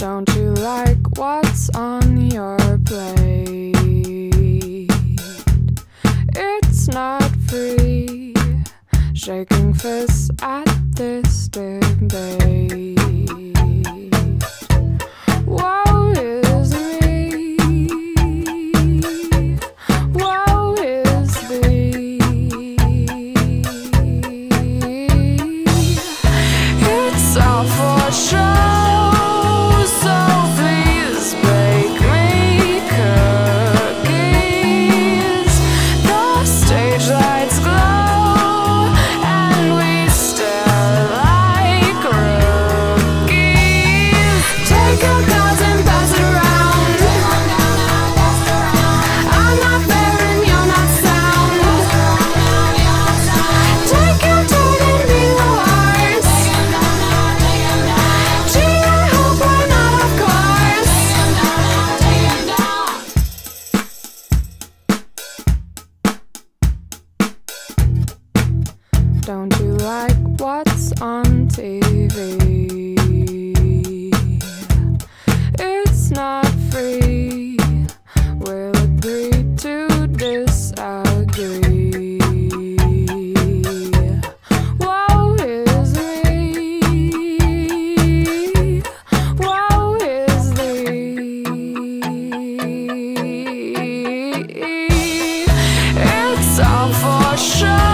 Don't you like what's on your plate? It's not free. Shaking fists at this debate. Don't you like what's on TV? It's not free. We'll agree to disagree. Woe is me. Thee. It's all for sure.